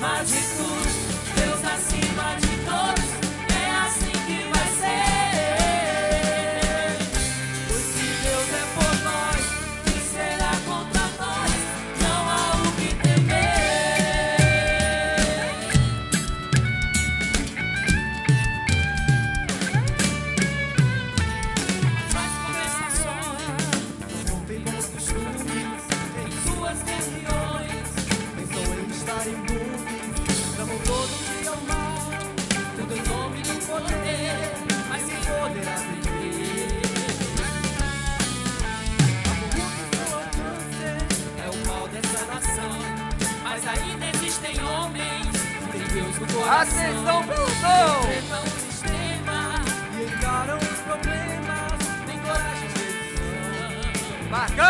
mágicos. Acessão pelo som! Sistema e problemas, tem coragem de decisão. Marcão!